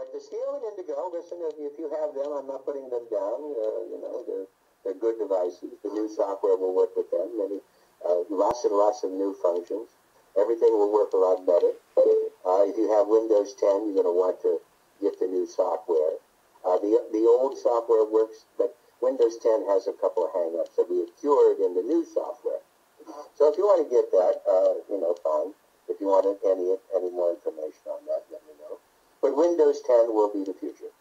But the steel and indigo, listen, if, you have them, I'm not putting them down. Uh, you know, they're, they're good devices. The new software will work with them. Many, uh, lots and lots of new functions. Everything will work a lot better. Uh, if you have Windows 10, you're going to want to get the new software. Uh, the, the old software works, but Windows 10 has a couple of hang-ups that we have cured in the new software. So if you want to get that, uh, you know, fine. If you want any any more information on that, let me know. But Windows 10 will be the future.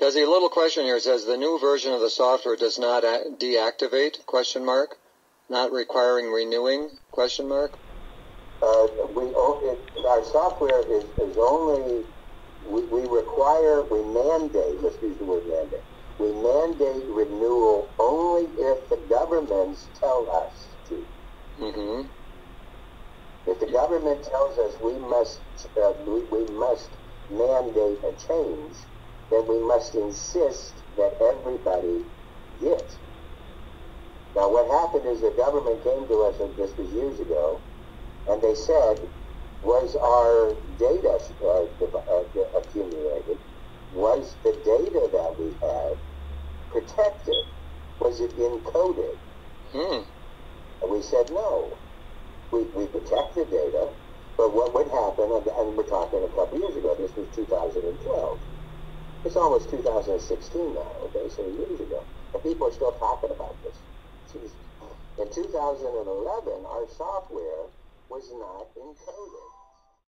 Desi, a little question here says the new version of the software does not deactivate? Question mark. Not requiring renewing? Question mark. Uh, we it, our software is, is only we, we require we mandate. Let's use the word mandate. We mandate renewal only if the governments tell us to. Mm-hmm. If the government tells us we must uh, we, we must mandate a change, then we must insist that everybody get. Now, what happened is the government came to us, and this was years ago, and they said, was our data uh, uh, accumulated? Was the data that we had protected? Was it encoded? Hmm. And we said no. We, we protect the data, but what would happen, and we're talking a couple years ago, this was 2012. It's almost 2016 now, okay, so years ago. And people are still talking about this. Jesus. In 2011, our software was not encoded.